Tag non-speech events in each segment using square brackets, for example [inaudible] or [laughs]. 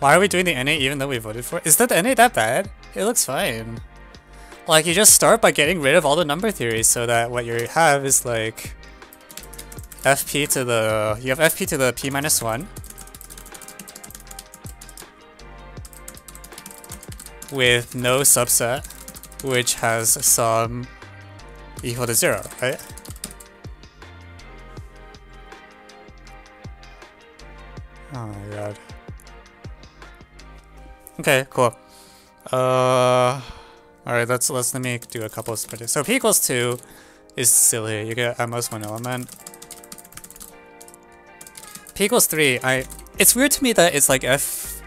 Why are we doing the N8 even though we voted for it? Is that the N8 that bad? It looks fine. Like, you just start by getting rid of all the number theories so that what you have is like... FP to the... You have FP to the P minus 1. With no subset, which has some equal to 0, right? Okay, cool. Uh, alright, let's let's let me do a couple of spreadsheets. So p equals two is silly. You get at most one element. p equals three. I. It's weird to me that it's like f.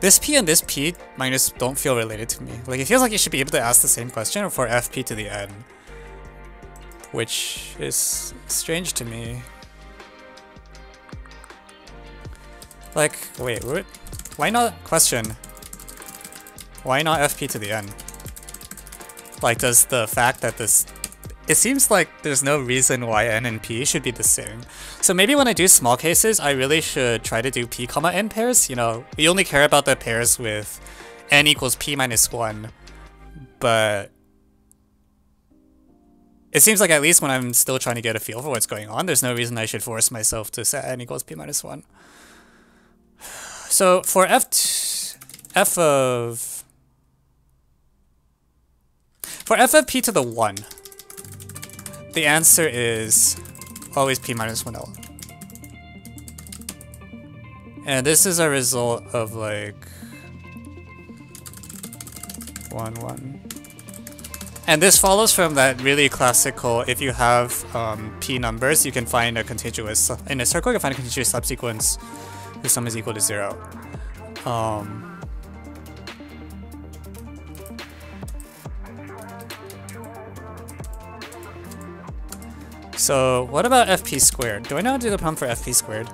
This p and this p minus don't feel related to me. Like it feels like you should be able to ask the same question for fp to the n, which is strange to me. Like, wait, what? Why not question? Why not FP to the end? Like, does the fact that this... It seems like there's no reason why N and P should be the same. So maybe when I do small cases, I really should try to do P comma N pairs. You know, we only care about the pairs with N equals P minus 1. But... It seems like at least when I'm still trying to get a feel for what's going on, there's no reason I should force myself to set N equals P minus 1. [sighs] So for f f of for f of p to the 1, the answer is always p minus 1 L. And this is a result of like 1 1. And this follows from that really classical, if you have um, p numbers, you can find a contiguous, in a circle you can find a contiguous subsequence whose sum is equal to zero. Um, so what about fp squared? Do I know how to do the problem for fp squared?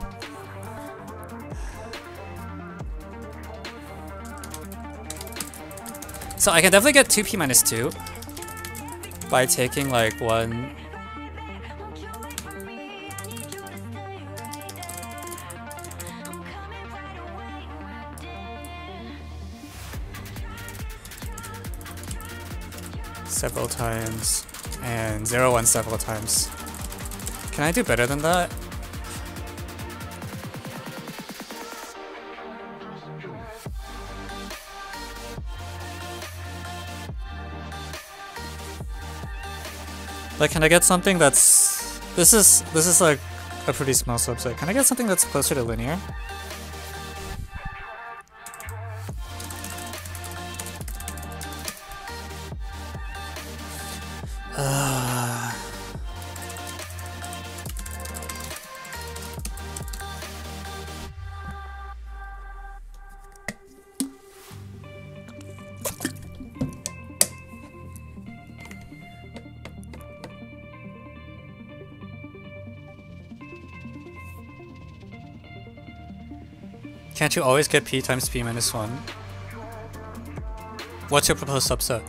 So I can definitely get 2p minus 2 by taking like one several times and 0 1 several times. Can I do better than that? Like, can I get something that's... This is, this is like a pretty small subset. Can I get something that's closer to linear? Can't you always get p times p minus 1? What's your proposed subset?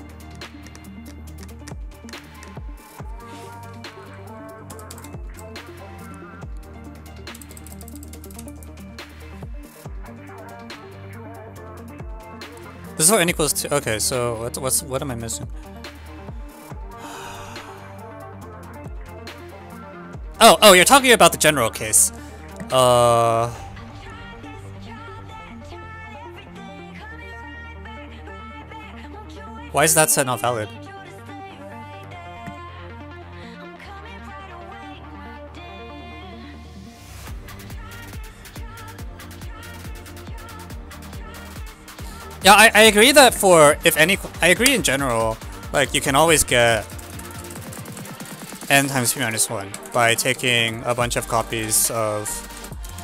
This is what n equals to. Okay, so what, what's what am I missing? Oh, oh, you're talking about the general case. Uh. Why is that set not valid? Yeah, I, I agree that for, if any, I agree in general, like, you can always get n times p minus 1 by taking a bunch of copies of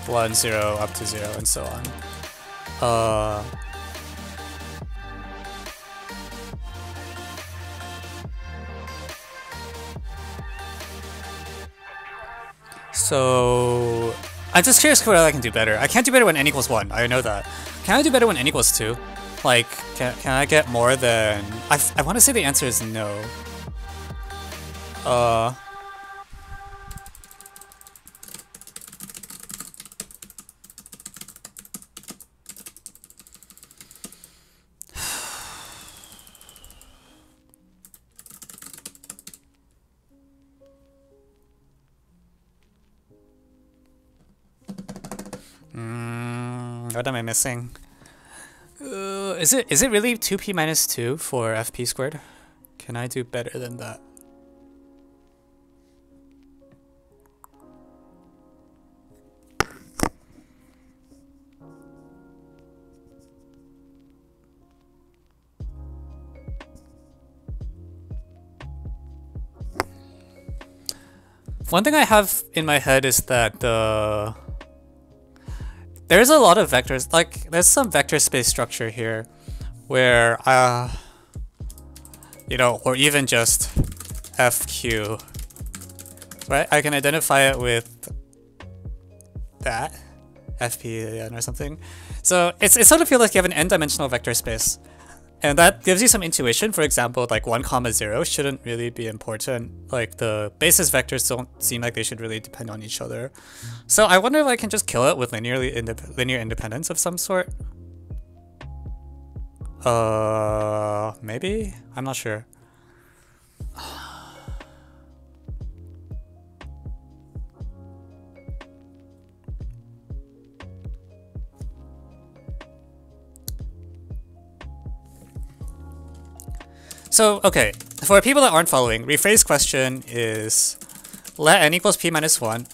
1, 0, up to 0, and so on. Uh, So I'm just curious whether I can do better. I can't do better when n equals 1. I know that. Can I do better when n equals 2? Like, can, can I get more than... I, I want to say the answer is no. Uh... what am I missing? Uh, is it is it really 2p minus 2 for fp squared? Can I do better than that? One thing I have in my head is that the there's a lot of vectors, like there's some vector space structure here where, uh, you know, or even just FQ, right? I can identify it with that, FP or something. So it's, it sort of feels like you have an n-dimensional vector space. And that gives you some intuition. For example, like 1 comma 0 shouldn't really be important. Like the basis vectors don't seem like they should really depend on each other. So I wonder if I can just kill it with linearly linear independence of some sort. Uh, maybe? I'm not sure. So, okay, for people that aren't following, rephrase question is let n equals p minus 1.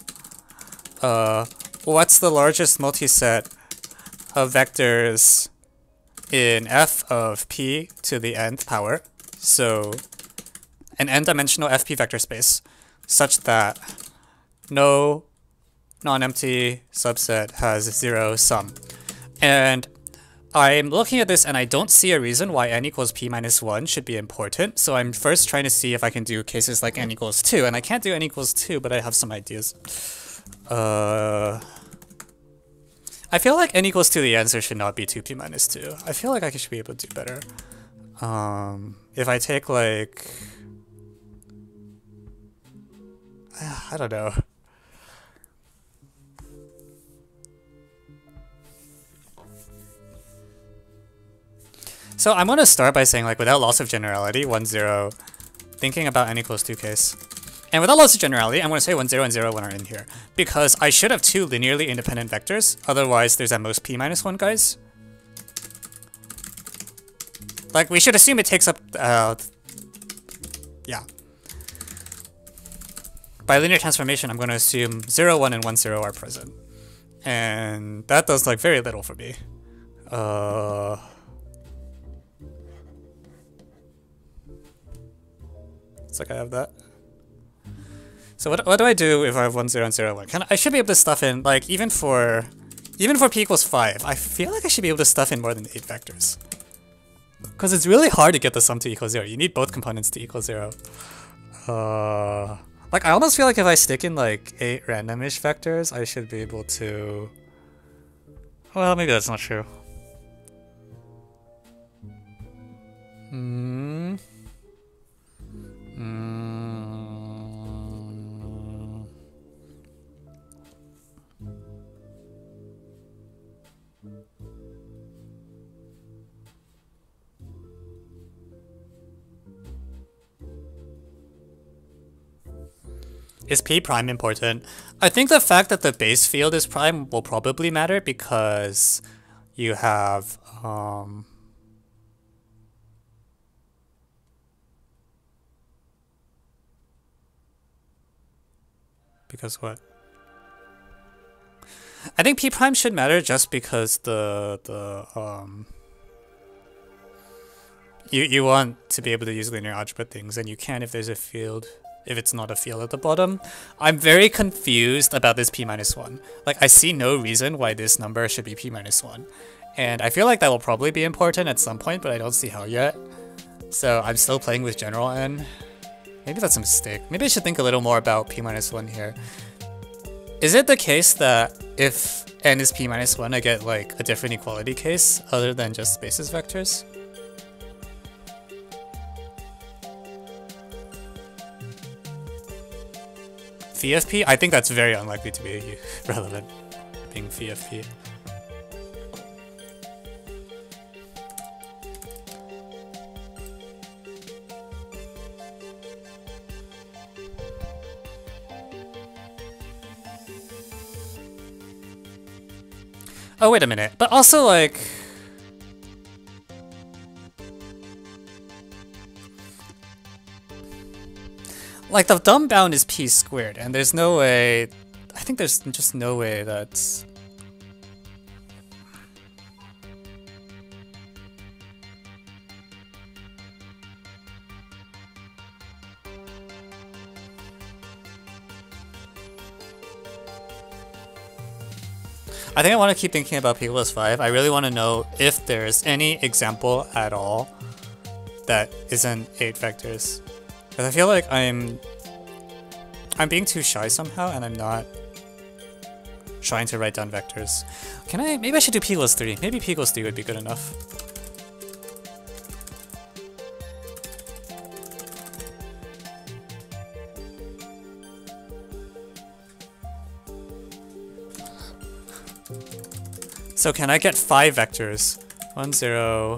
Uh, what's the largest multiset of vectors in f of p to the nth power? So, an n-dimensional fp vector space such that no non-empty subset has zero sum. And I'm looking at this and I don't see a reason why n equals p minus 1 should be important, so I'm first trying to see if I can do cases like n equals 2, and I can't do n equals 2, but I have some ideas. Uh, I feel like n equals 2 the answer should not be 2p minus 2. I feel like I should be able to do better. Um, if I take like... [sighs] I don't know. So I'm going to start by saying, like, without loss of generality, 1, 0, thinking about n equals 2 case. And without loss of generality, I'm going to say 1, 0, and 0, 1 are in here. Because I should have two linearly independent vectors, otherwise there's at most p minus 1 guys. Like, we should assume it takes up, uh, yeah. By linear transformation, I'm going to assume 0, 1, and 1, 0 are present. And that does, like, very little for me. Uh... Like I have that. So what, what do I do if I have 1, 0, and 0, 1? Can, I should be able to stuff in, like, even for... Even for p equals 5, I feel like I should be able to stuff in more than 8 vectors. Because it's really hard to get the sum to equal 0. You need both components to equal 0. Uh, like, I almost feel like if I stick in, like, 8 randomish vectors, I should be able to... Well, maybe that's not true. Hmm... Is P prime important? I think the fact that the base field is prime will probably matter because you have um, Because what? I think p prime should matter just because the the um you you want to be able to use linear algebra things and you can if there's a field if it's not a field at the bottom. I'm very confused about this p minus 1. Like I see no reason why this number should be p minus 1. And I feel like that will probably be important at some point, but I don't see how yet. So I'm still playing with general n. Maybe that's a mistake. Maybe I should think a little more about p minus 1 here. Is it the case that if n is p minus 1, I get like a different equality case other than just basis vectors? Phi I think that's very unlikely to be [laughs] relevant, being phi Oh, wait a minute. But also, like... Like, the dumb bound is p squared, and there's no way... I think there's just no way that's... I think I want to keep thinking about P plus 5. I really want to know if there's any example at all that isn't 8 vectors. Because I feel like I'm... I'm being too shy somehow, and I'm not trying to write down vectors. Can I... Maybe I should do P plus 3. Maybe P plus 3 would be good enough. So can I get five vectors? One, zero.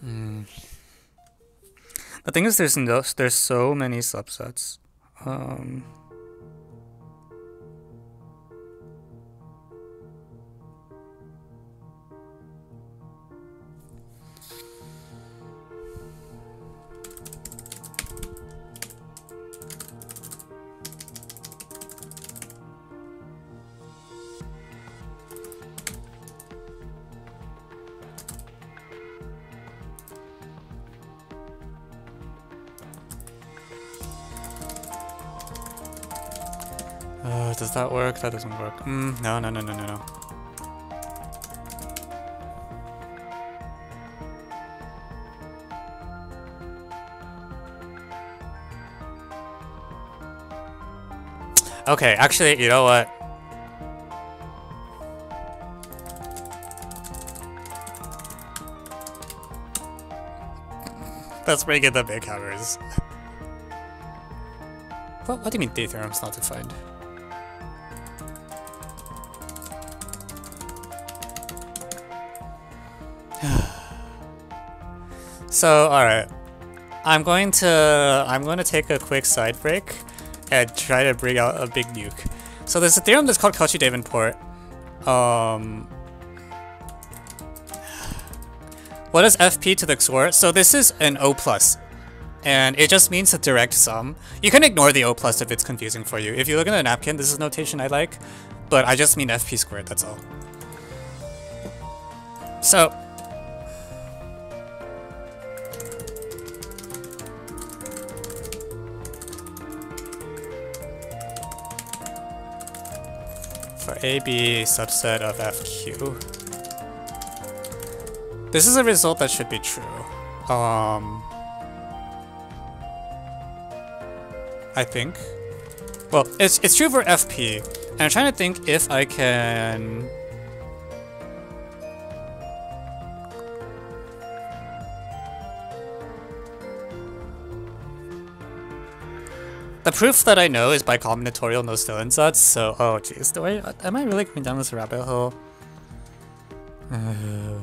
Hmm. The thing is, there's no, there's so many subsets. Um. Does that work? That doesn't work. Mm, no, no, no, no, no, no. Okay, actually, you know what? Let's bring in the big hammers. [laughs] what, what do you mean D theorem's not defined? So, alright. I'm going to I'm going to take a quick side break and try to bring out a big nuke. So there's a theorem that's called Cauchy-Davenport. Um, what is FP to the XOR? So this is an O plus, and it just means a direct sum. You can ignore the O plus if it's confusing for you. If you look at the napkin, this is notation I like, but I just mean FP squared, that's all. So AB subset of FQ. This is a result that should be true. Um, I think. Well, it's, it's true for FP, and I'm trying to think if I can proof that I know is by combinatorial no still Stillansatz, so oh jeez, do I am I really going down this rabbit hole? Uh...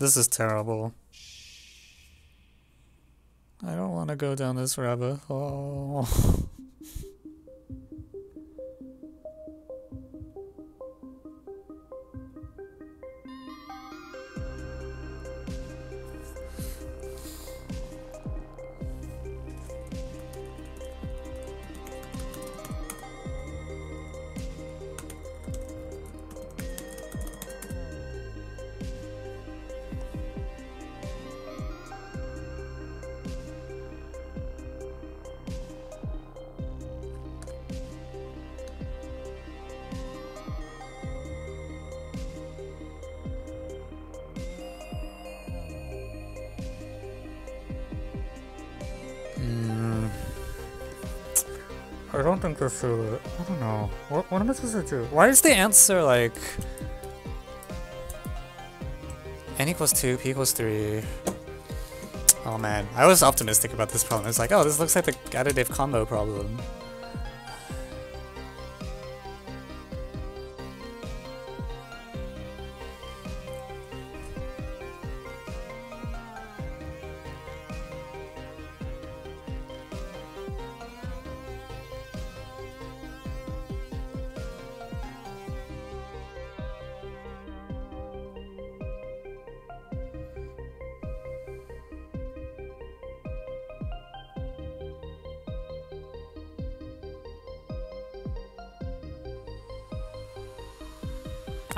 This is terrible. I don't want to go down this rabbit hole. [laughs] Is. I don't know. What, what am I supposed to do? Why is the answer like. n equals 2, p equals 3. Oh man, I was optimistic about this problem. It's like, oh, this looks like the additive combo problem.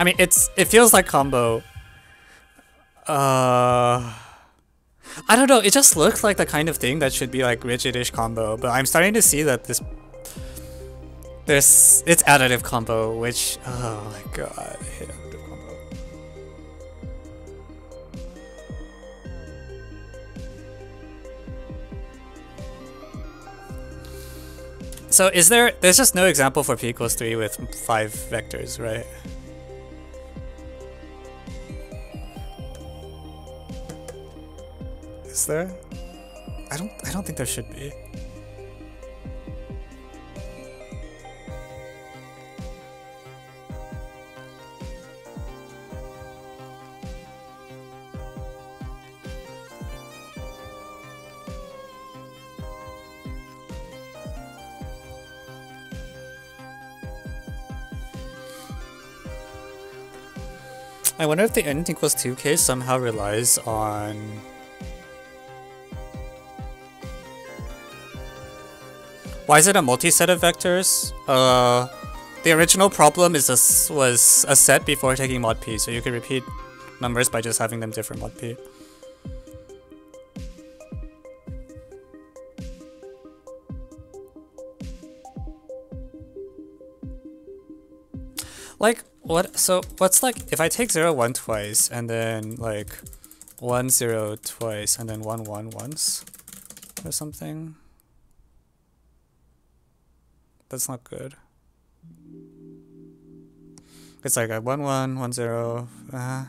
I mean, it's it feels like combo. Uh, I don't know. It just looks like the kind of thing that should be like rigidish combo, but I'm starting to see that this this it's additive combo, which oh my god, additive combo. So is there? There's just no example for p equals three with five vectors, right? Is there? I don't I don't think there should be. I wonder if the n equals 2 case somehow relies on Why is it a multi-set of vectors? Uh, the original problem is a, was a set before taking mod p, so you could repeat numbers by just having them different mod p. Like, what, so what's like, if I take 0, 1 twice, and then like 1, 0 twice, and then 1, 1 once, or something? That's not good. It's like a 1 1, 1 0. Uh,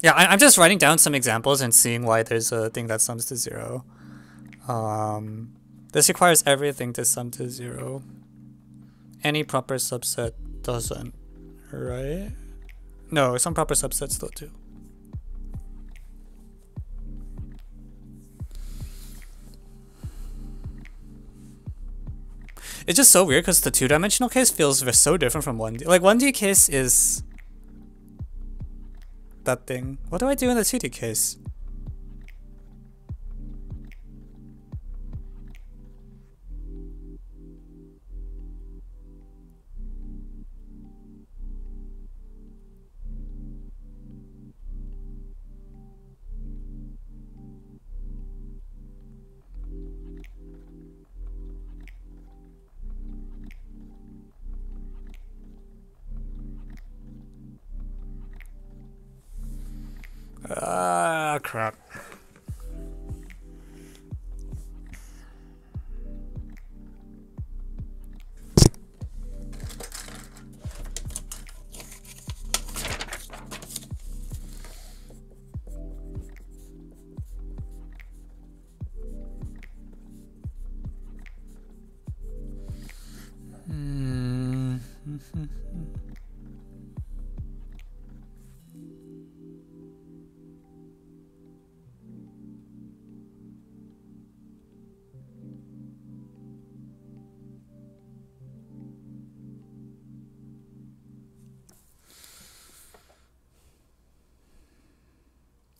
yeah, I, am just writing down some examples and seeing why there's a thing that sums to 0. Um, this requires everything to sum to 0. Any proper subset doesn't, right? No, some proper subsets though too. It's just so weird because the two-dimensional case feels so different from 1D. Like 1D case is that thing. What do I do in the 2D case?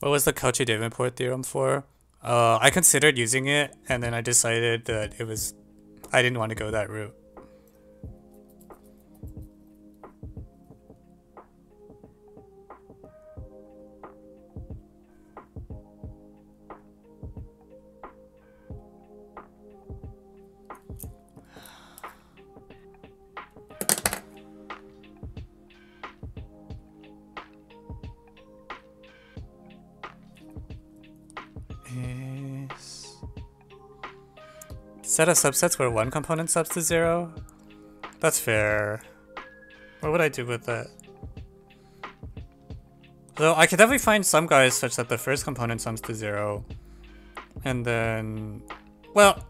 What was the Cauchy Davenport theorem for? Uh, I considered using it, and then I decided that it was, I didn't want to go that route. Set of subsets where one component subs to zero? That's fair. What would I do with that? So I could definitely find some guys such that the first component sums to zero. And then... Well...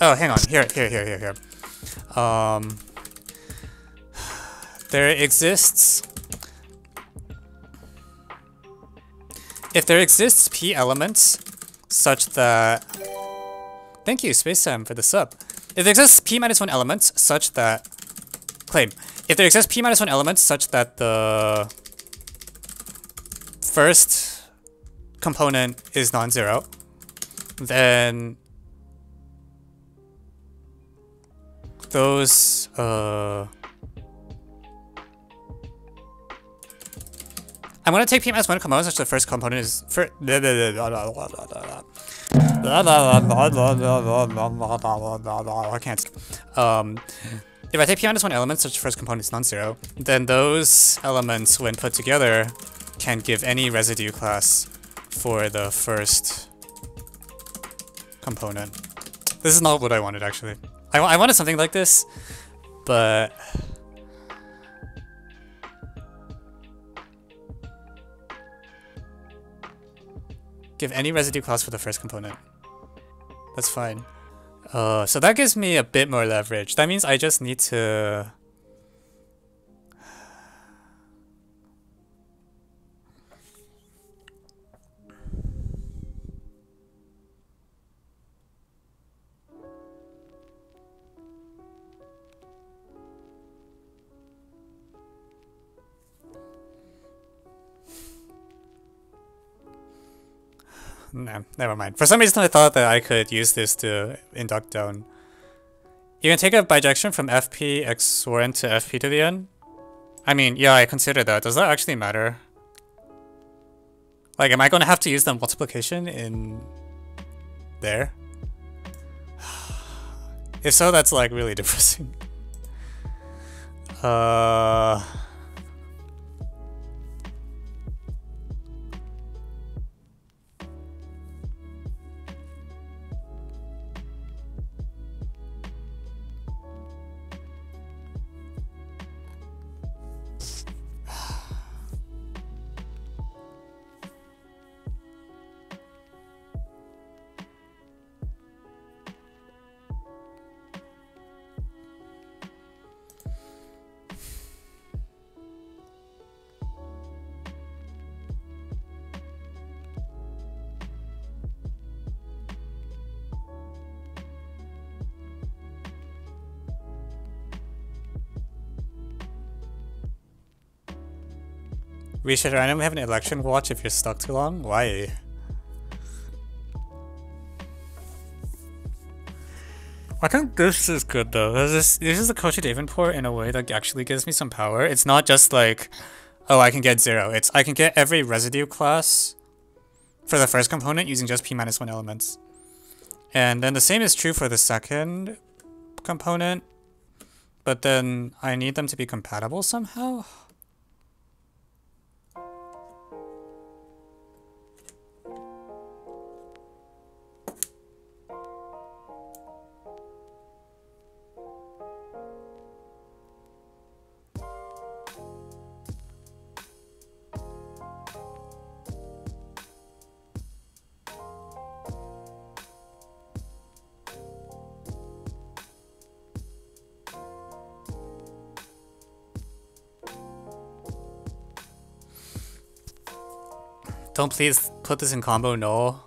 Oh, hang on. Here, here, here, here, here. Um... [sighs] There exists If there exists p elements such that... Thank you, Space Sam, for the sub. If there exists p minus 1 elements such that... Claim. If there exists p minus 1 elements such that the first component is non-zero, then those uh I'm gonna take P minus one component such the first component is for I can't um if I take P minus one element such the first component is non-zero, then those elements when put together can give any residue class for the first component. This is not what I wanted actually. I, I wanted something like this, but Give any residue class for the first component. That's fine. Uh, so that gives me a bit more leverage. That means I just need to Nah, never mind. For some reason I thought that I could use this to induct down. You can take a bijection from FP XOR to FP to the n? I mean, yeah, I consider that. Does that actually matter? Like, am I gonna have to use the multiplication in there? [sighs] if so, that's like really [laughs] depressing. Uh... We should randomly have an election watch if you're stuck too long? Why? I think this is good though. This, is, this is a Cauchy Davenport in a way that actually gives me some power. It's not just like, oh, I can get zero. It's I can get every residue class for the first component using just p minus one elements. And then the same is true for the second component, but then I need them to be compatible somehow. Don't please put this in combo null?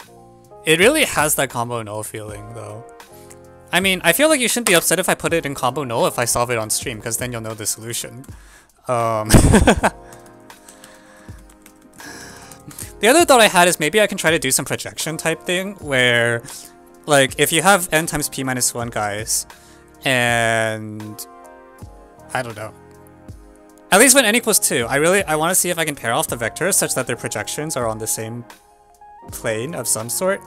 It really has that combo null feeling though. I mean, I feel like you shouldn't be upset if I put it in combo null if I solve it on stream, because then you'll know the solution. Um, [laughs] the other thought I had is maybe I can try to do some projection type thing, where, like, if you have n times p minus 1 guys, and... I don't know. At least when n equals 2. I really I want to see if I can pair off the vectors such that their projections are on the same plane of some sort.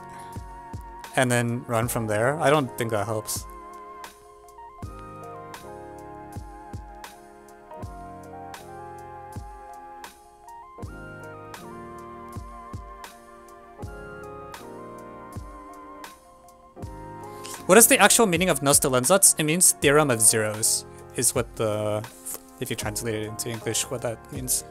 And then run from there. I don't think that helps. What is the actual meaning of Nullstellensatz? It means theorem of zeros, is what the if you translate it into English, what that means.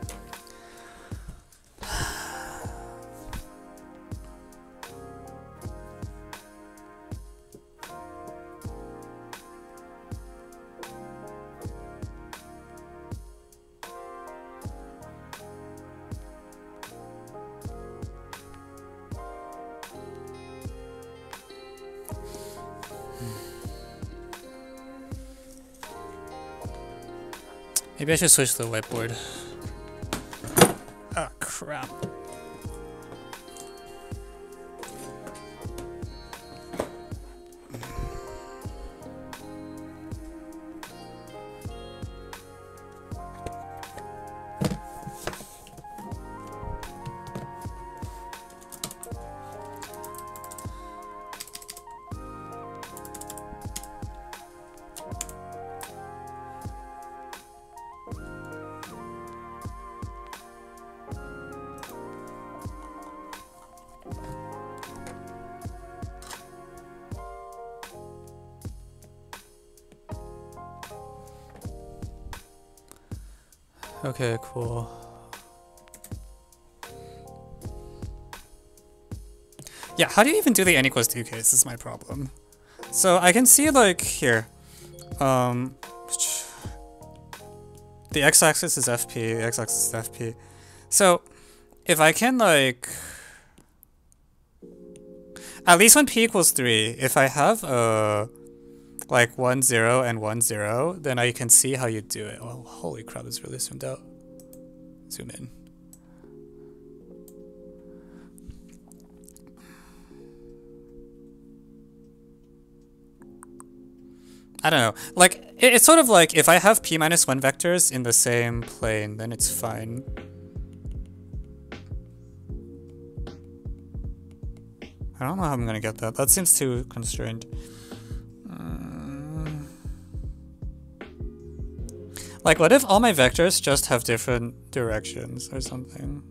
Maybe I should switch to the whiteboard. Oh, crap. Okay, cool. Yeah, how do you even do the n equals 2 case is my problem. So I can see like here, um, the x-axis is fp, the x-axis is fp. So if I can like, at least when p equals 3, if I have a like 1, 0, and 1, 0, then I can see how you do it. Oh, holy crap, it's really zoomed out. In. I don't know. Like, it's sort of like if I have p minus 1 vectors in the same plane, then it's fine. I don't know how I'm gonna get that. That seems too constrained. Like, what if all my vectors just have different directions or something?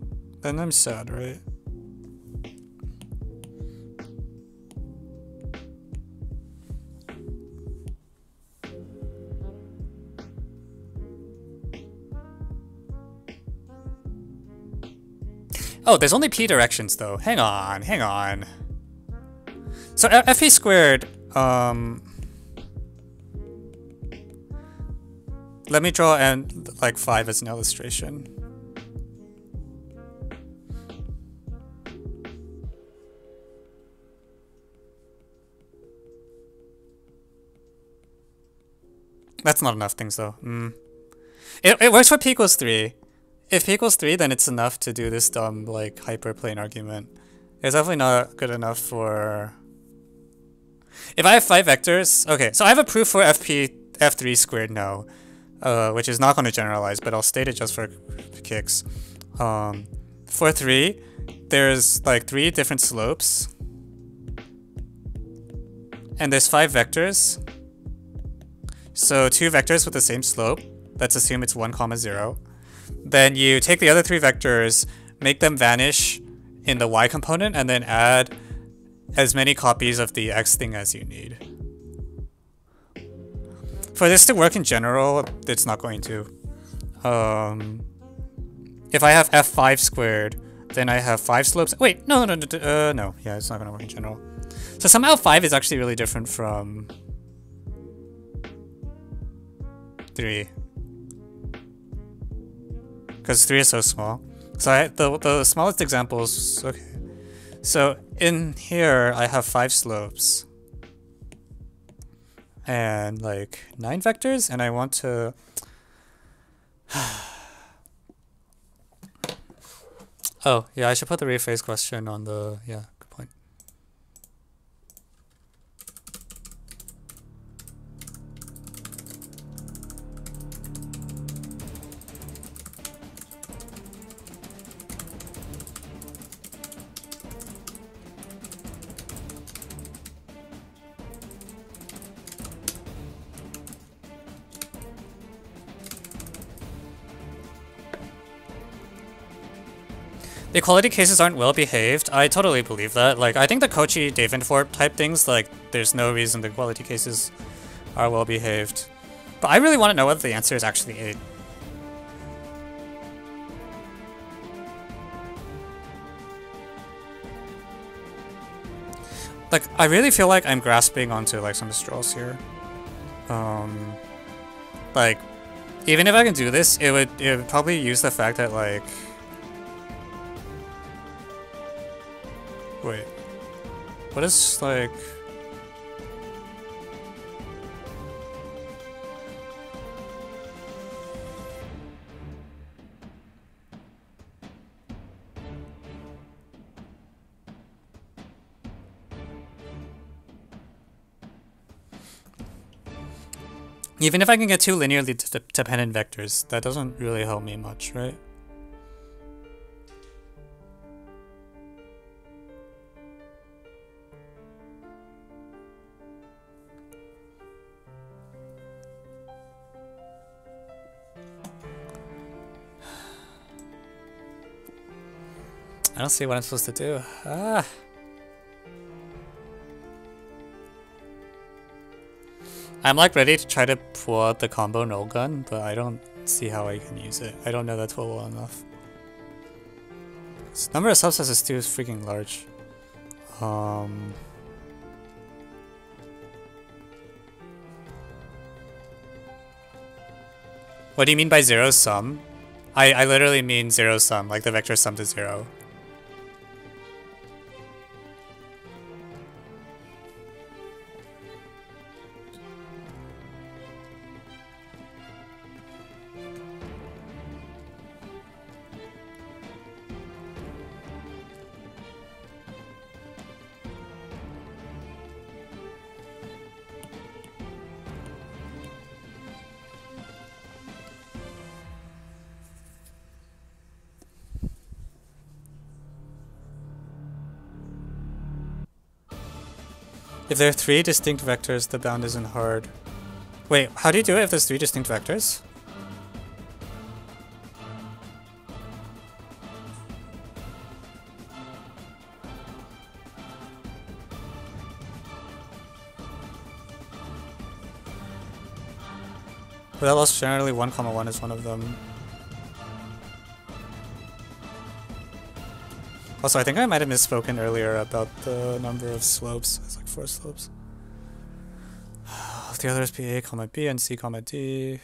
Then I'm sad, right? Oh, there's only p directions though. Hang on, hang on. So fp squared, um, Let me draw and like five as an illustration. That's not enough things though. Mm. It, it works for p equals 3. If p equals 3, then it's enough to do this dumb, like, hyperplane argument. It's definitely not good enough for... If I have 5 vectors... Okay, so I have a proof for fp f3 squared now uh, which is not going to generalize, but I'll state it just for kicks. Um, for 3, there's like 3 different slopes. And there's 5 vectors. So 2 vectors with the same slope. Let's assume it's 1 comma 0. Then you take the other 3 vectors, make them vanish in the y component, and then add as many copies of the x thing as you need. For this to work in general, it's not going to. Um, if I have f5 squared, then I have 5 slopes. Wait, no, no, no, uh, no. Yeah, it's not going to work in general. So somehow 5 is actually really different from 3. Because 3 is so small. So I, the, the smallest examples, okay. So in here, I have 5 slopes and like nine vectors and I want to [sighs] oh yeah I should put the rephrase question on the yeah equality cases aren't well behaved. I totally believe that. Like, I think the Cauchy Davenport type things, like, there's no reason the equality cases are well behaved. But I really want to know whether the answer is actually 8. Like, I really feel like I'm grasping onto, like, some straws here. Um, like, even if I can do this, it would, it would probably use the fact that, like... Wait. What is, like... Even if I can get two linearly dependent vectors, that doesn't really help me much, right? I don't see what I'm supposed to do. Ah. I'm like ready to try to pull out the combo null gun, but I don't see how I can use it. I don't know that tool well enough. Number of subsets is too freaking large. Um... What do you mean by zero sum? I, I literally mean zero sum, like the vector sum to zero. If there are three distinct vectors, the bound isn't hard. Wait, how do you do it if there's three distinct vectors? But that loss generally 1 comma 1 is one of them. Also, I think I might have misspoken earlier about the number of slopes. It's like four slopes. [sighs] The other is be A, comma B, and C, comma D.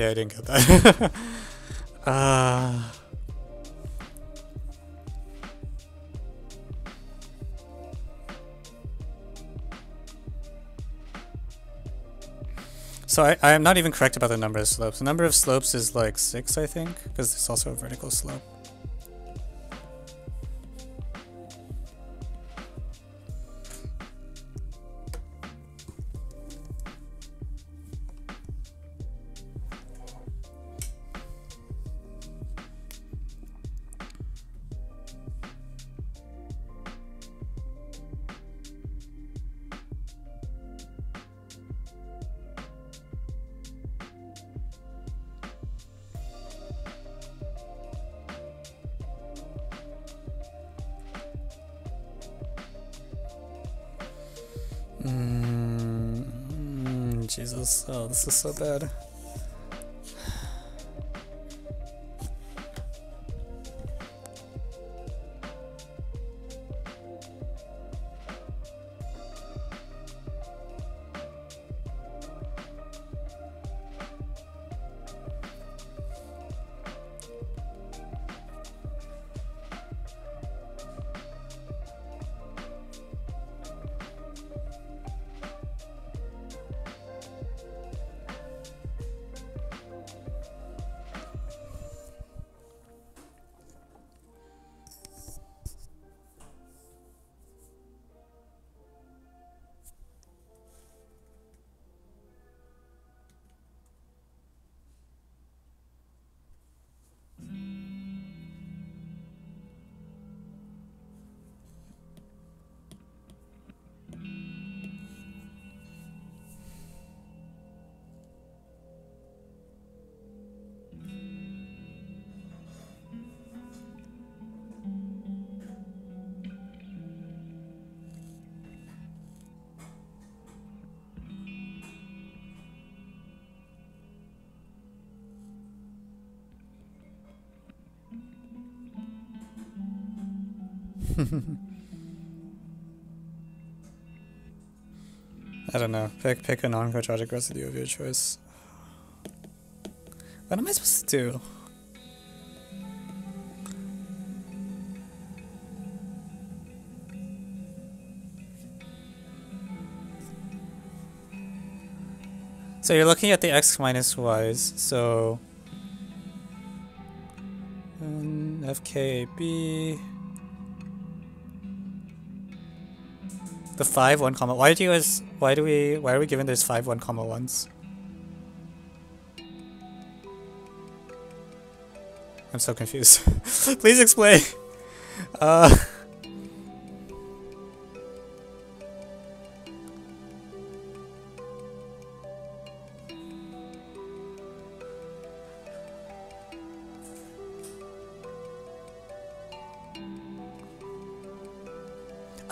Yeah, I didn't get that. [laughs] uh... So I, I am not even correct about the number of slopes. The number of slopes is like 6, I think, because it's also a vertical slope. This is so bad. [laughs] I don't know. Pick pick a non-quadratic residue of your choice. What am I supposed to do? So you're looking at the x minus y's, so um, FKB the five one comma why do you guys why do we why are we given those five one comma ones? I'm so confused. [laughs] Please explain. Uh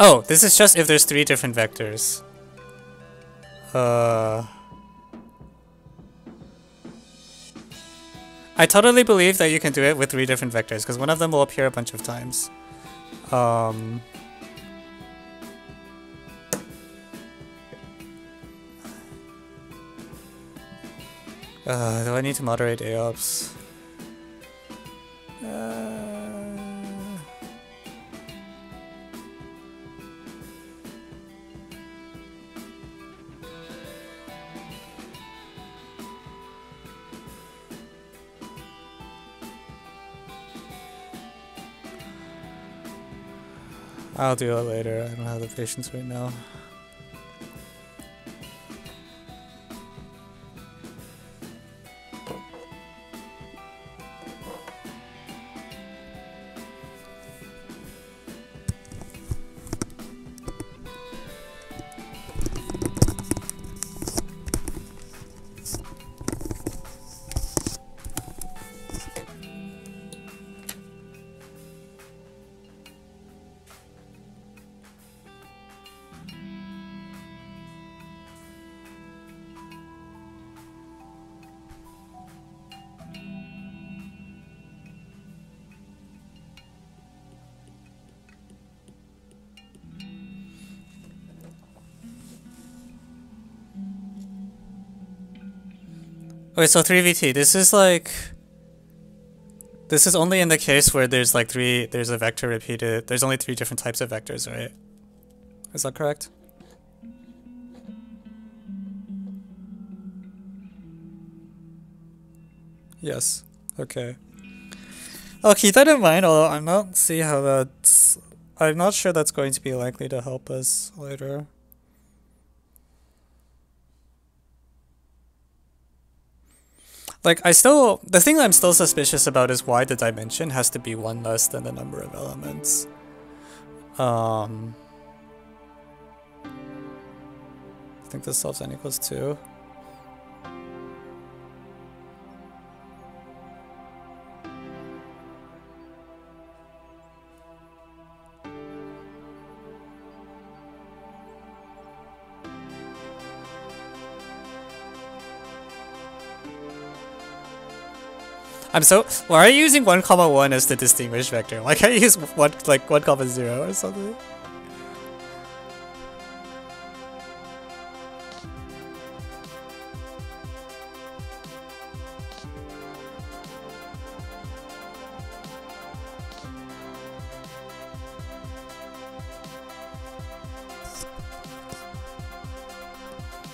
Oh, this is just if there's three different vectors. Uh... I totally believe that you can do it with three different vectors, because one of them will appear a bunch of times. Um... Uh, do I need to moderate AOPS? I'll do it later. I don't have the patience right now. Okay, so 3VT, this is like... This is only in the case where there's like three, there's a vector repeated, there's only three different types of vectors, right? Is that correct? Yes. Okay. I'll keep that in mind, although I'm not see how that's... I'm not sure that's going to be likely to help us later. Like, I still... The thing I'm still suspicious about is why the dimension has to be one less than the number of elements. Um... I think this solves n equals 2. I'm so why are you using one comma one as the distinguished vector? Can't you use one like one comma zero or something?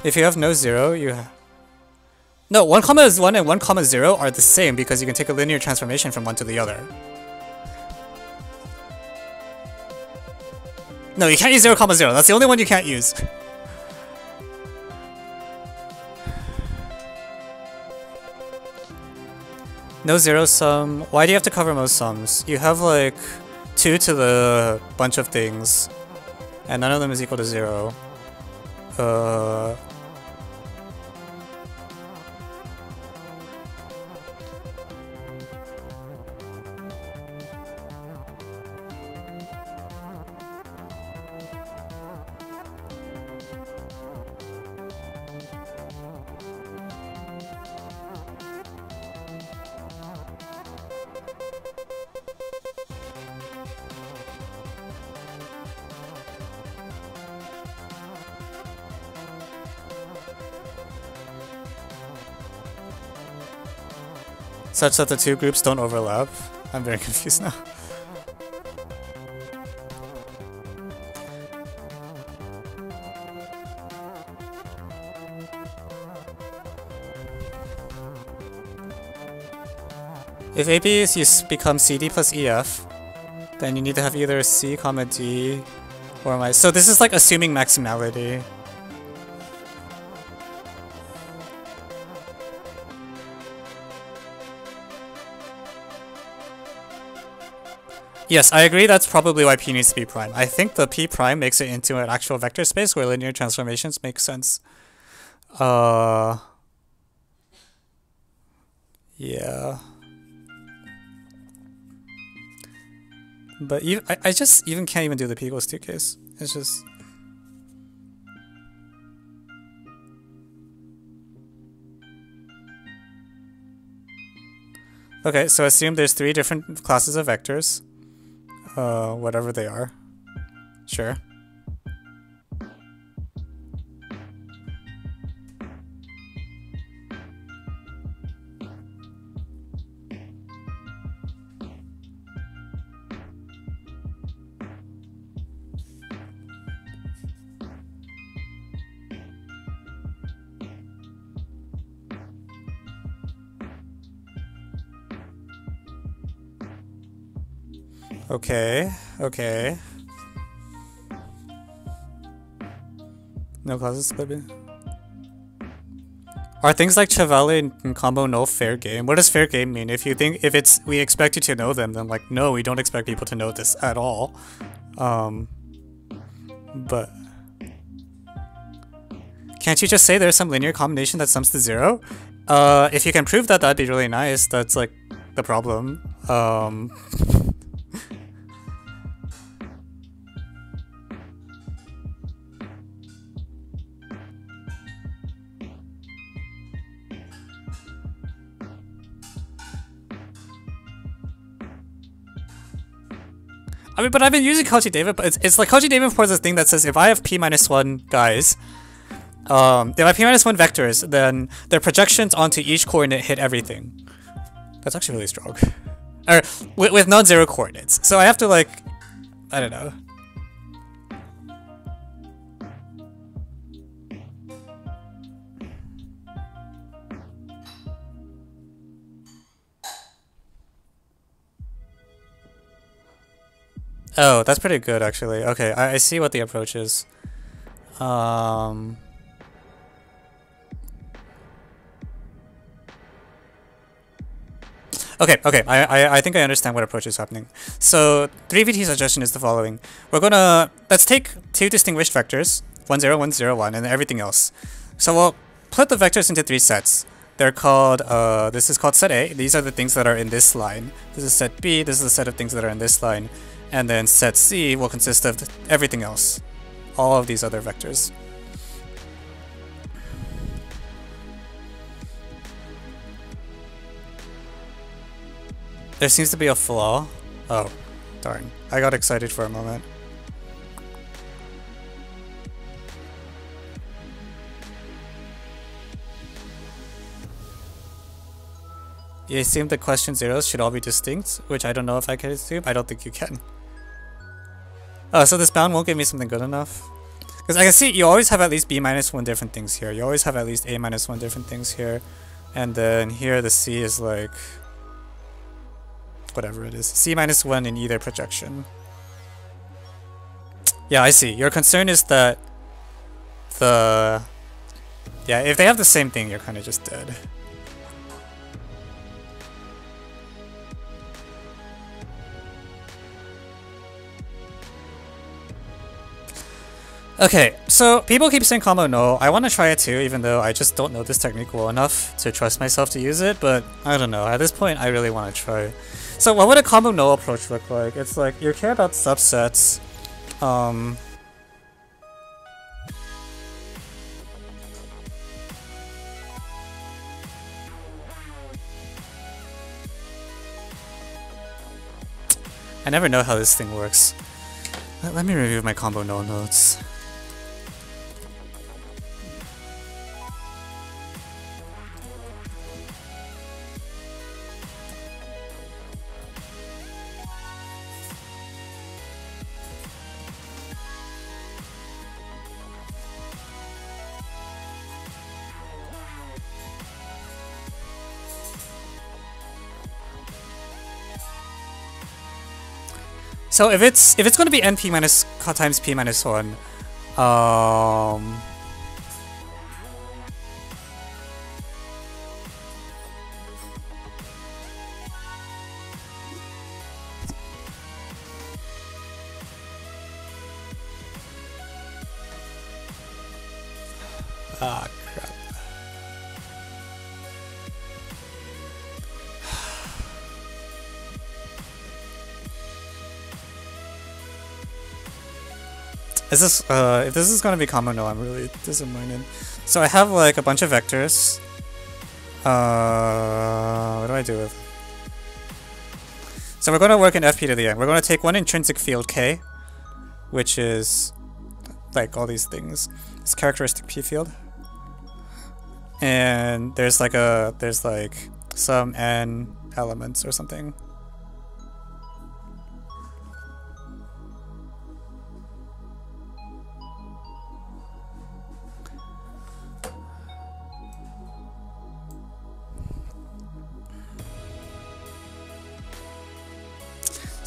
If you have no zero, you have no, 1 comma is 1 and 1 comma 0 are the same because you can take a linear transformation from one to the other. No, you can't use 0 comma 0. That's the only one you can't use. No zero sum. Why do you have to cover most sums? You have like 2 to the bunch of things, and none of them is equal to 0. Uh... such that the two groups don't overlap. I'm very [laughs] confused now. If AB is you become CD plus EF, then you need to have either C comma D or my. So this is like assuming maximality. Yes, I agree that's probably why P needs to be prime. I think the P prime makes it into an actual vector space where linear transformations make sense. Uh... Yeah. But even, I, I just even can't even do the P equals 2 case. It's just... Okay, so assume there's three different classes of vectors. Uh, whatever they are. Sure. Okay, okay. No classes split. Are things like Chevalley and combo null fair game? What does fair game mean? If you think if it's we expect you to know them, then like no, we don't expect people to know this at all. Um, but can't you just say there's some linear combination that sums to zero? Uh, if you can prove that, that'd be really nice. That's like the problem. Um. I mean, but I've been using Cauchy David, but it's, it's like Davenport's this thing that says if I have p minus 1 guys, um, if I have p minus 1 vectors, then their projections onto each coordinate hit everything. That's actually really strong. or, with, with non-zero coordinates. So I have to like, I don't know. Oh, that's pretty good actually. Okay, I, I see what the approach is. Um... Okay, okay, I, I, I think I understand what approach is happening. So, 3VT suggestion is the following. We're gonna, let's take two distinguished vectors, 1, 0, 1, 0, 1, and everything else. So we'll put the vectors into three sets. They're called, uh, this is called set A. These are the things that are in this line. This is set B, this is a set of things that are in this line and then set C will consist of everything else, all of these other vectors. There seems to be a flaw. Oh, darn. I got excited for a moment. You assume the question zeros should all be distinct, which I don't know if I can assume. I don't think you can. Oh, so this bound won't give me something good enough? Because I can see you always have at least b minus 1 different things here. You always have at least a minus 1 different things here. And then here the c is like... Whatever it is. c minus 1 in either projection. Yeah, I see. Your concern is that the... Yeah, if they have the same thing, you're kind of just dead. Okay, so people keep saying combo null. I want to try it too, even though I just don't know this technique well enough to trust myself to use it, but I don't know. At this point, I really want to try. So what would a combo null approach look like? It's like you care about subsets. Um, I never know how this thing works. Let me review my combo null notes. So if it's if it's going to be np minus times p minus one, um, Is this, uh, if this is gonna be common, no, I'm really disappointed. So I have like a bunch of vectors. Uh, what do I do with? So we're gonna work in FP to the end. We're gonna take one intrinsic field K, which is like all these things. It's characteristic P field and there's like a there's like some n elements or something.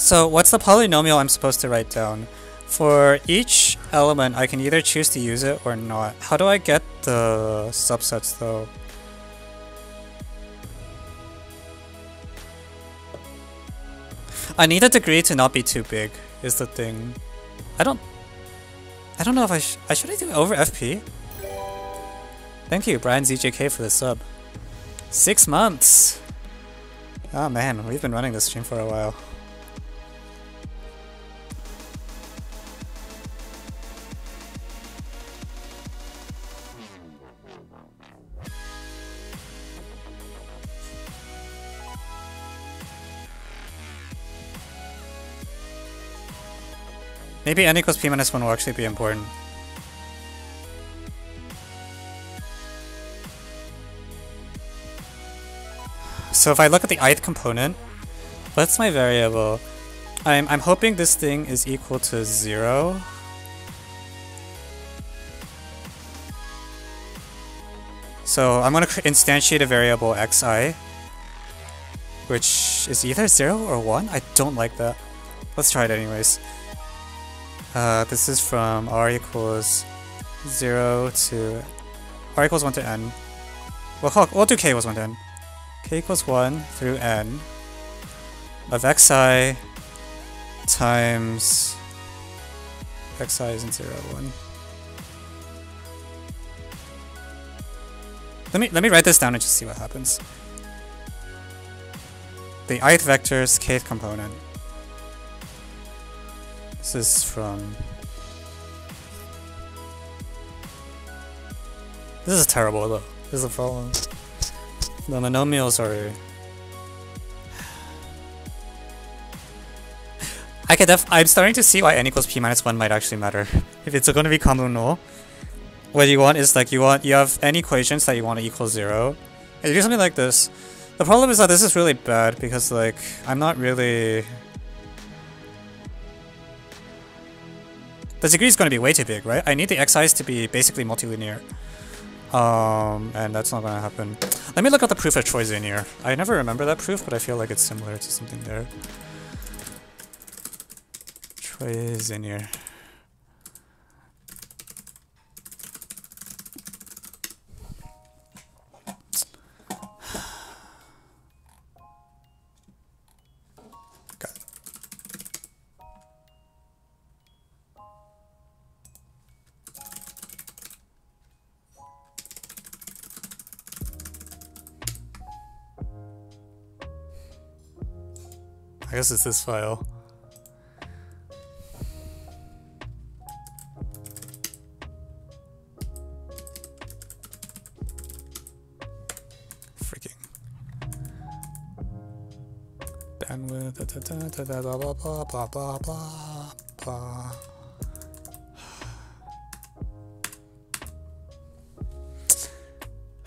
So what's the polynomial I'm supposed to write down? For each element, I can either choose to use it or not. How do I get the subsets though? I need a degree to not be too big, is the thing. I don't... I don't know if I sh I should I do over FP? Thank you, Brian ZJK for the sub. Six months! Oh man, we've been running this stream for a while. Maybe n equals p minus 1 will actually be important. So if I look at the ith component, what's my variable? I'm, I'm hoping this thing is equal to 0. So I'm going to instantiate a variable xi, which is either 0 or 1? I don't like that. Let's try it anyways. Uh, this is from r equals 0 to r equals 1 to n. We'll, we'll do k equals 1 to n. k equals 1 through n of xi times xi isn't 0, 1. Let me, let me write this down and just see what happens. The ith vector's kth component. This is from... This is terrible though. This is a problem. The monomials are... I could def I'm starting to see why n equals p minus 1 might actually matter. If it's going to be combo null, what you want is like you want you have n equations that you want to equal 0. And you do something like this. The problem is that this is really bad because like I'm not really The degree is going to be way too big, right? I need the xi's to be basically multilinear. Um, and that's not going to happen. Let me look at the proof of Troyzinier. I never remember that proof, but I feel like it's similar to something there. Troyzinier. Guess it's this file. Freaking. Bandwidth, da, da, da, da, da, blah, blah, blah, blah, blah, blah.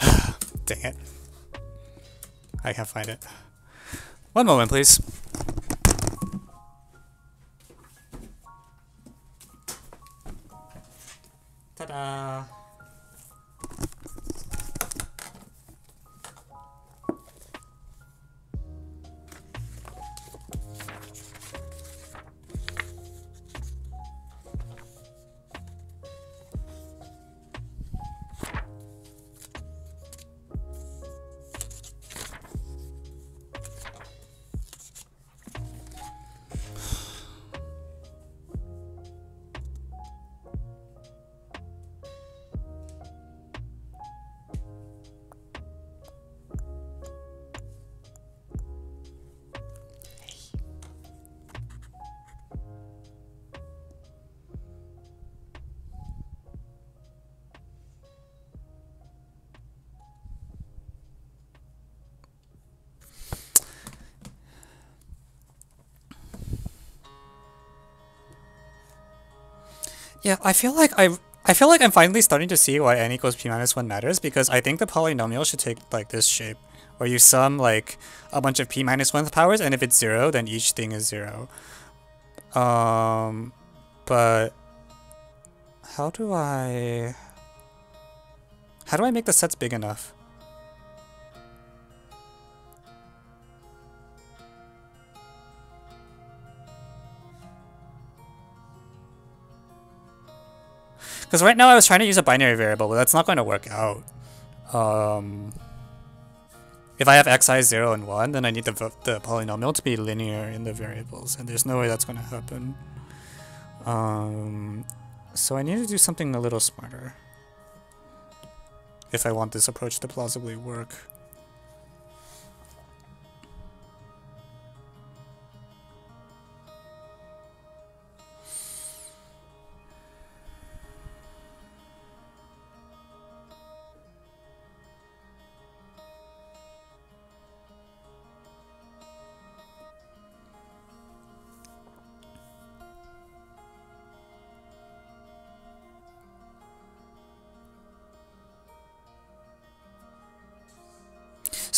[sighs] Dang it. I can't find it. One moment, please. Yeah, I feel like I I feel like I'm finally starting to see why n equals p minus 1 matters because I think the polynomial should take like this shape where you sum like a bunch of p minus 1 powers and if it's 0 then each thing is 0. Um, but how do I how do I make the sets big enough? Because right now I was trying to use a binary variable, but that's not going to work out. Um, if I have xi 0 and 1, then I need the, the polynomial to be linear in the variables, and there's no way that's going to happen. Um, so I need to do something a little smarter if I want this approach to plausibly work.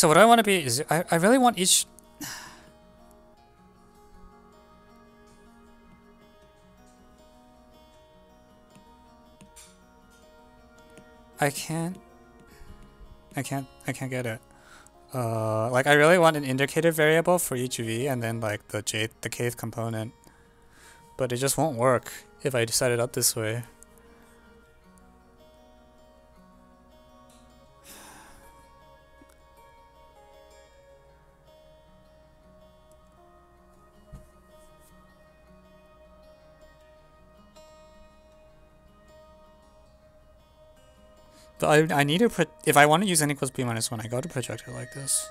So what I want to be is I, I really want each I can't I can't I can't get it. Uh, like I really want an indicator variable for each v and then like the j the kth component. But it just won't work if I set it up this way. I, I need to put, if I want to use n equals p minus 1, I got to project it like this.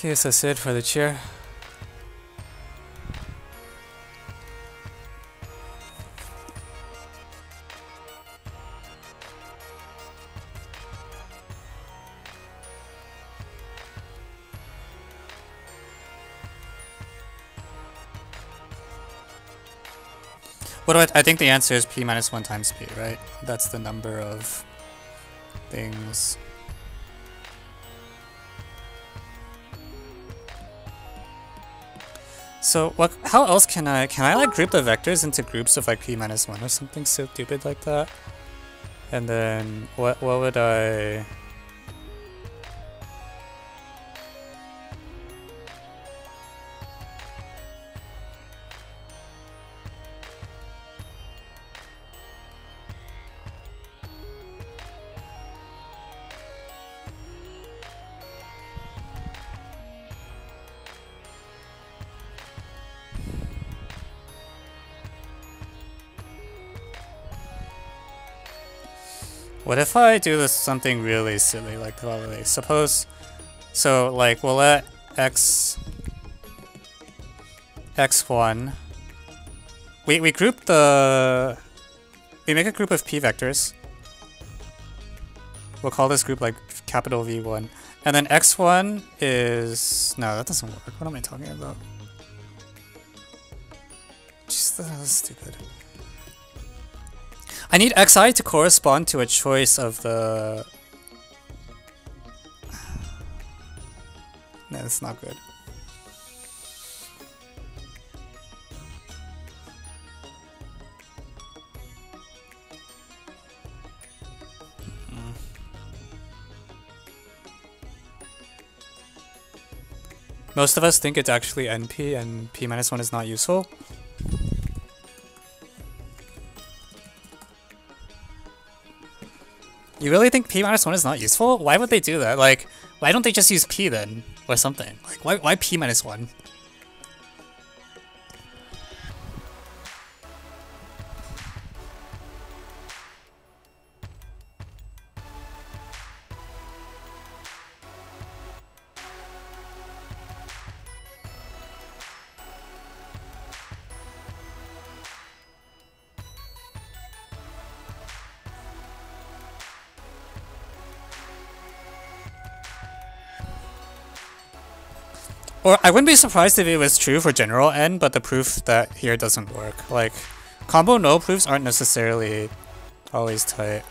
Thank you, Sid, for the chair. What do I, I think the answer is p minus 1 times p, right? That's the number of things. So what? How else can I? Can I like group the vectors into groups of like p minus one or something so stupid like that? And then what? What would I? What if I do this something really silly, like probably, suppose, so like we'll let x, x1, we, we group the, we make a group of p vectors, we'll call this group like capital V1, and then x1 is, no that doesn't work, what am I talking about? Just, that was stupid. I need xi to correspond to a choice of the... [sighs] no, that's not good. Hmm. Most of us think it's actually NP and P minus 1 is not useful. You really think P minus 1 is not useful? Why would they do that? Like, why don't they just use P then? Or something? Like, why, why P minus 1? Or I wouldn't be surprised if it was true for general n, but the proof that here doesn't work. Like, combo null proofs aren't necessarily always tight.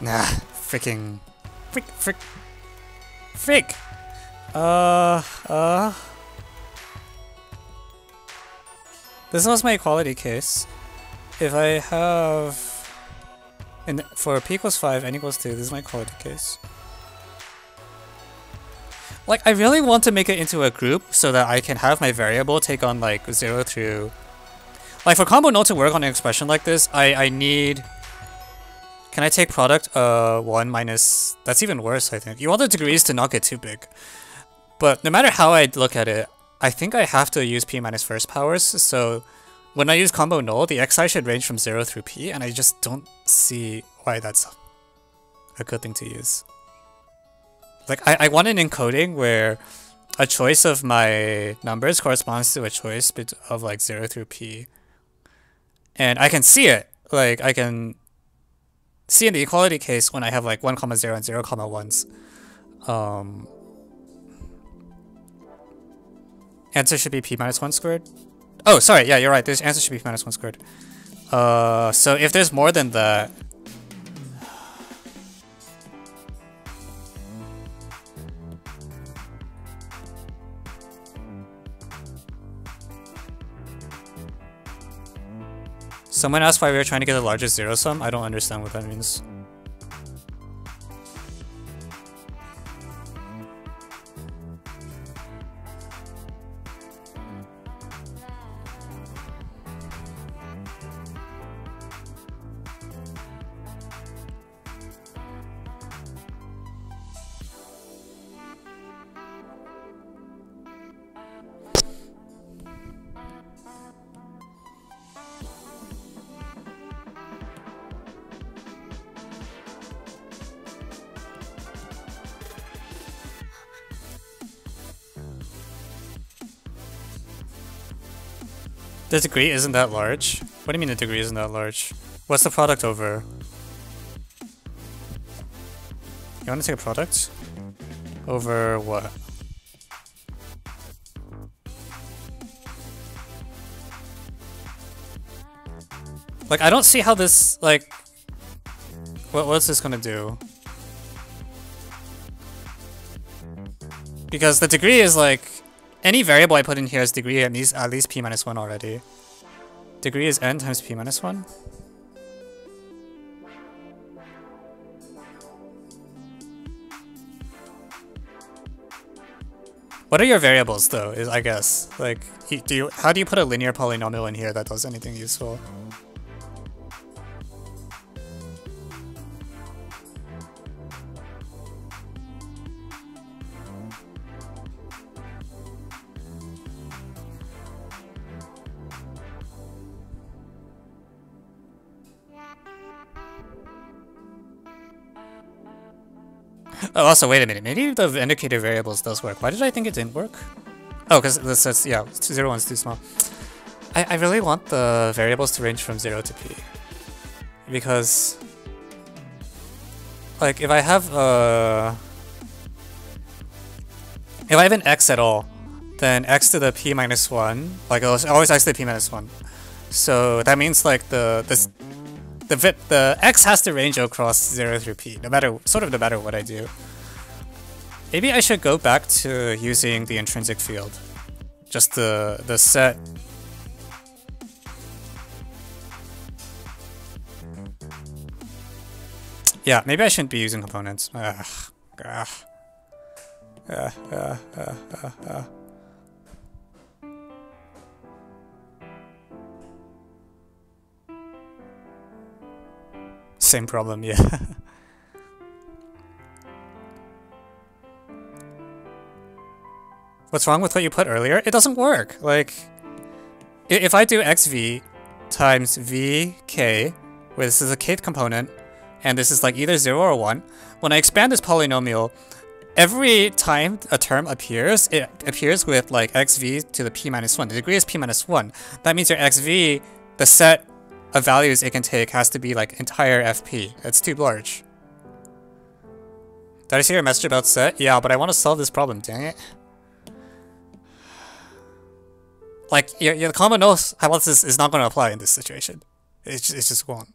Nah, freaking, frick, frick, frick. Uh, uh. This was my equality case. If I have, And for p equals five, n equals two, this is my equality case. Like, I really want to make it into a group so that I can have my variable take on like zero through. Like for combo null to work on an expression like this, I I need can I take product uh 1 minus... That's even worse, I think. You want the degrees to not get too big. But no matter how I look at it, I think I have to use p minus first powers, so when I use combo null, the xi should range from 0 through p, and I just don't see why that's a good thing to use. Like, I, I want an encoding where a choice of my numbers corresponds to a choice of like 0 through p. And I can see it. Like, I can see in the equality case when I have like 1 comma 0 and 0 comma 1s. Um, answer should be p minus 1 squared. Oh, sorry, yeah, you're right. This answer should be p minus 1 squared. Uh, so if there's more than that, Someone asked why we were trying to get the largest zero sum. I don't understand what that means. The degree isn't that large? What do you mean the degree isn't that large? What's the product over? You want to take a product? Over what? Like, I don't see how this, like... What, what's this gonna do? Because the degree is like any variable I put in here is degree at least, at least p minus 1 already. Degree is n times p minus 1. What are your variables though, is I guess? Like, do you, how do you put a linear polynomial in here that does anything useful? Oh, also, wait a minute. Maybe the indicator variables does work. Why did I think it didn't work? Oh, because this says, yeah, 0, 1 is too small. I, I really want the variables to range from 0 to p. Because, like, if I have a... Uh, if I have an x at all, then x to the p minus 1, like, always x to the p minus 1. So that means, like, the, this the the x has to range across 0 through p, no matter sort of no matter what I do. Maybe I should go back to using the intrinsic field. Just the the set Yeah, maybe I shouldn't be using components. Ugh. Ugh. Uh, uh, uh, Same problem, yeah. [laughs] What's wrong with what you put earlier? It doesn't work. Like, if I do xv times vk, where this is a kth component, and this is like either 0 or 1, when I expand this polynomial, every time a term appears, it appears with like xv to the p minus 1. The degree is p minus 1. That means your xv, the set of values it can take has to be like entire fp. It's too large. Did I see your message about set? Yeah, but I want to solve this problem, dang it. Like, your, your combo null's hypothesis is not going to apply in this situation. It just, it just won't.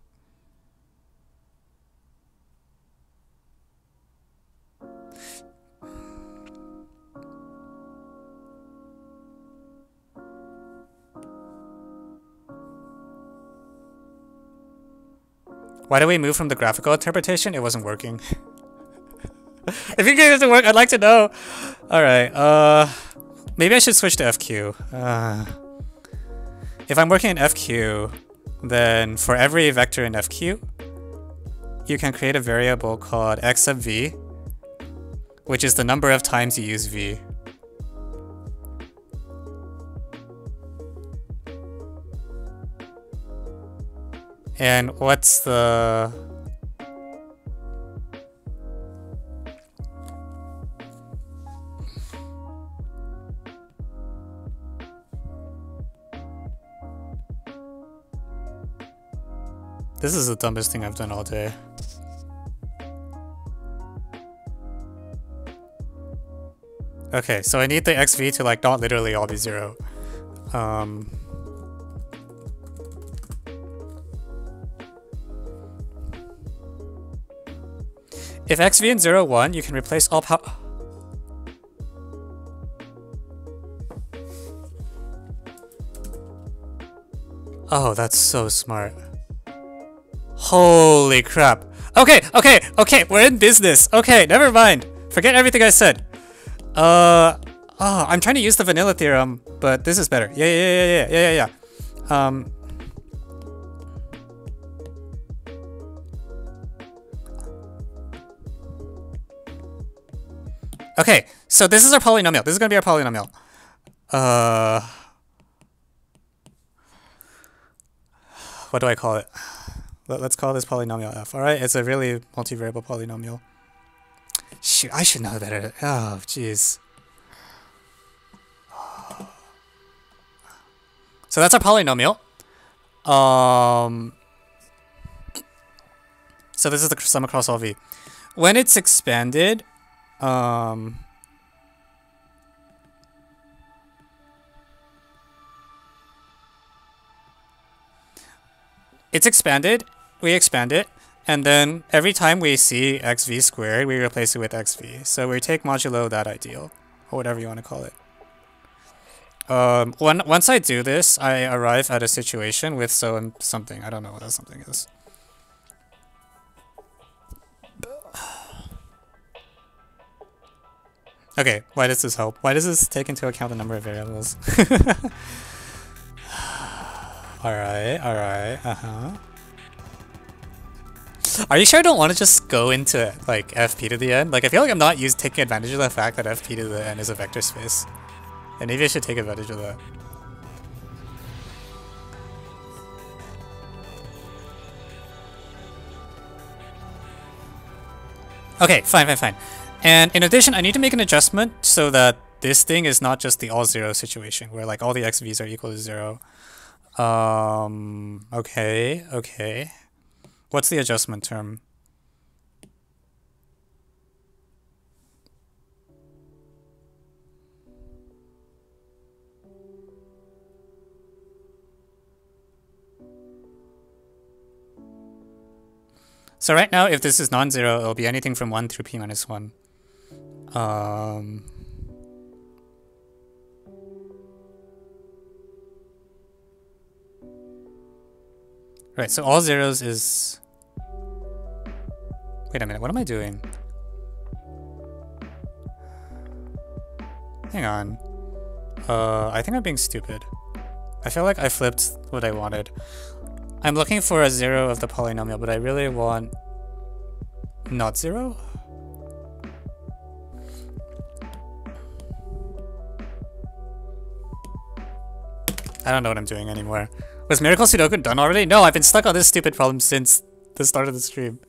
Why did we move from the graphical interpretation? It wasn't working. [laughs] if you it to work, I'd like to know. Alright, uh... Maybe I should switch to FQ. Uh, if I'm working in FQ, then for every vector in FQ, you can create a variable called x sub v, which is the number of times you use v. And what's the... This is the dumbest thing I've done all day. Okay, so I need the xv to like not literally all be zero. Um, If xv and 0, 1, you can replace all power... Oh, that's so smart. Holy crap. Okay, okay, okay, we're in business. Okay, never mind. Forget everything I said. Uh, oh, I'm trying to use the vanilla theorem, but this is better. Yeah, yeah, yeah, yeah, yeah, yeah, yeah. Um, Okay, so this is our polynomial. This is going to be our polynomial. Uh, what do I call it? Let, us call this polynomial f. All right, it's a really multivariable polynomial. Shoot, I should know better. Oh, jeez. So that's our polynomial. Um, so this is the sum across all v. When it's expanded, um, it's expanded, we expand it, and then every time we see xv squared, we replace it with xv. So we take modulo that ideal, or whatever you want to call it. Um, when, once I do this, I arrive at a situation with so something. I don't know what that something is. Okay, why does this help? Why does this take into account the number of variables? [sighs] alright, alright, uh-huh. Are you sure I don't want to just go into, like, FP to the end? Like, I feel like I'm not used taking advantage of the fact that FP to the end is a vector space. And maybe I should take advantage of that. Okay, fine, fine, fine. And in addition, I need to make an adjustment so that this thing is not just the all zero situation where like all the xv's are equal to zero. Um, okay, okay. What's the adjustment term? So right now, if this is non-zero, it'll be anything from 1 through p minus 1. Um, right, so all zeros is... Wait a minute, what am I doing? Hang on. Uh, I think I'm being stupid. I feel like I flipped what I wanted. I'm looking for a zero of the polynomial, but I really want not zero? I don't know what I'm doing anymore. Was Miracle Sudoku done already? No, I've been stuck on this stupid problem since the start of the stream.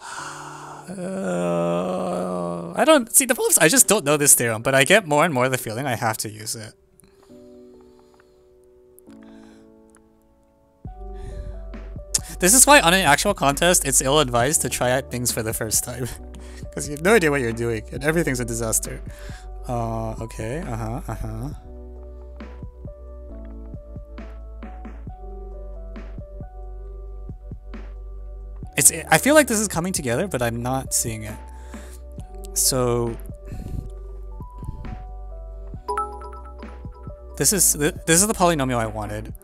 [sighs] Uh, I don't see the problem. I just don't know this theorem, but I get more and more the feeling I have to use it. This is why on an actual contest, it's ill-advised to try out things for the first time. [laughs] Because you have no idea what you're doing, and everything's a disaster. Uh, okay, uh-huh, uh-huh. It's. I feel like this is coming together, but I'm not seeing it. So this is this is the polynomial I wanted.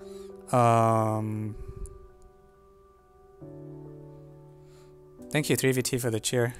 Um, thank you 3VT for the cheer.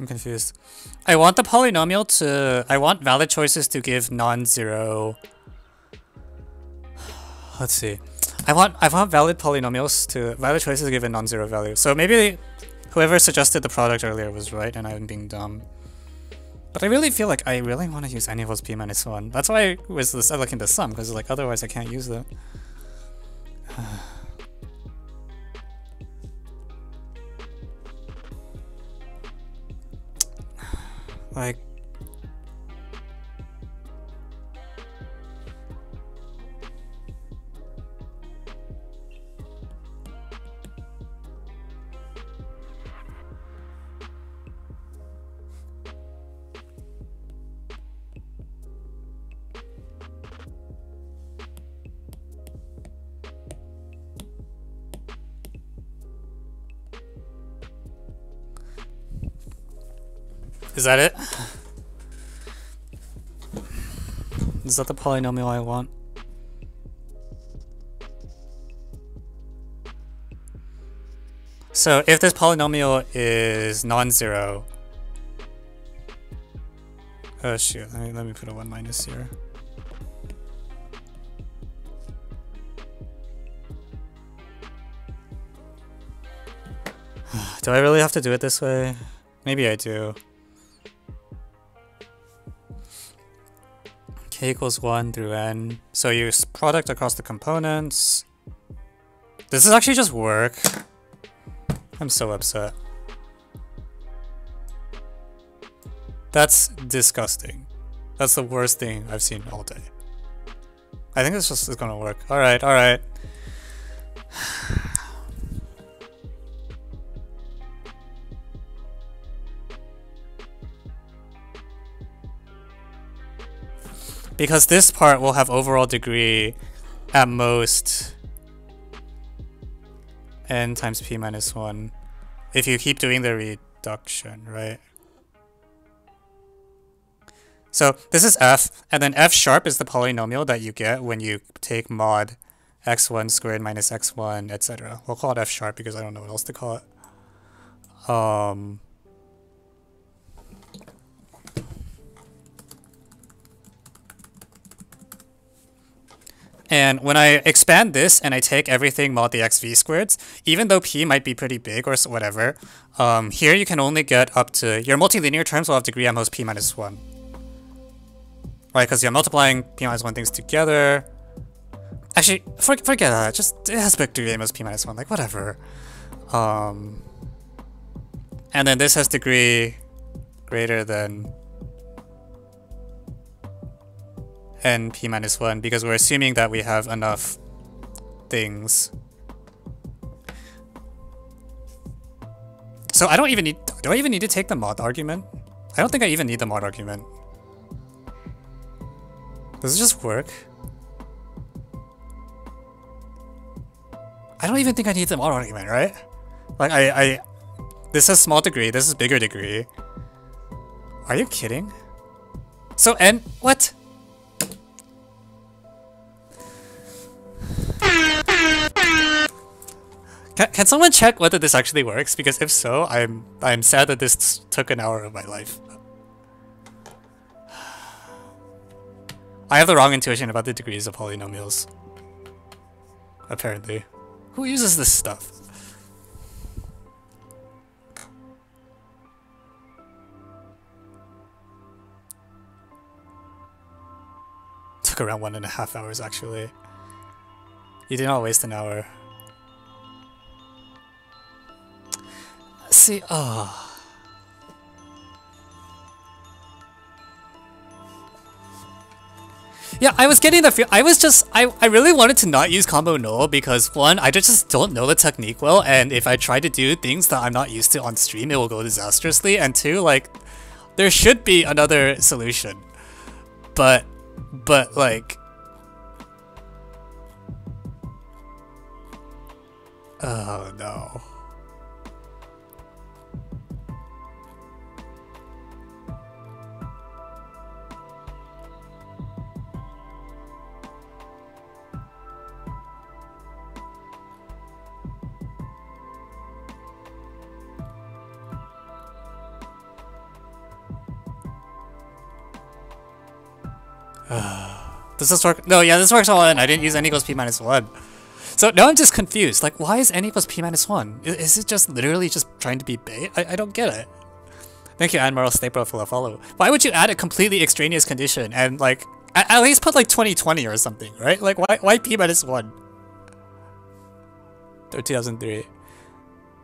I'm confused. I want the polynomial to... I want valid choices to give non-zero... Let's see. I want I want valid polynomials to... Valid choices to give a non-zero value. So maybe whoever suggested the product earlier was right and I'm being dumb. But I really feel like I really want to use n equals p minus 1. That's why I was looking the sum, because like otherwise I can't use that. [sighs] [sighs] Like... Is that it? Is that the polynomial I want? So if this polynomial is non-zero, oh shoot, let me, let me put a 1 minus here. [sighs] do I really have to do it this way? Maybe I do. Equals 1 through n. So use product across the components. This is actually just work. I'm so upset. That's disgusting. That's the worst thing I've seen all day. I think it's just it's gonna work. Alright, alright. Because this part will have overall degree at most n times p minus 1 if you keep doing the reduction, right? So this is f, and then f sharp is the polynomial that you get when you take mod x1 squared minus x1, etc. We'll call it f sharp because I don't know what else to call it. Um, And when I expand this and I take everything mod the xv squareds, even though p might be pretty big or whatever, um, here you can only get up to, your multilinear terms will have degree at most p minus 1. Right, because you're multiplying p minus 1 things together. Actually, for, forget that, just, it has degree at most p minus 1, like whatever. Um, and then this has degree greater than n p minus 1 because we're assuming that we have enough things. So I don't even need... Do I even need to take the mod argument? I don't think I even need the mod argument. Does it just work? I don't even think I need the mod argument, right? Like, I... I this is small degree, this is bigger degree. Are you kidding? So n... What? Can, can someone check whether this actually works? Because if so, I'm I'm sad that this took an hour of my life. I have the wrong intuition about the degrees of polynomials. Apparently. Who uses this stuff? Took around one and a half hours actually. You did not waste an hour. See, ah. Oh. Yeah, I was getting the feel. I was just, I, I really wanted to not use combo null because one, I just don't know the technique well, and if I try to do things that I'm not used to on stream, it will go disastrously. And two, like, there should be another solution, but, but like, oh no. [sighs] Does this work? No, yeah, this works all in. I didn't use n equals p minus 1. So now I'm just confused. Like, why is n equals p minus 1? Is, it just literally just trying to be bait? I, I don't get it. Thank you, Admiral Staple, for the follow. Why would you add a completely extraneous condition and, like, at, at least put, like, 2020 or something, right? Like, why, why p minus 1? 2003.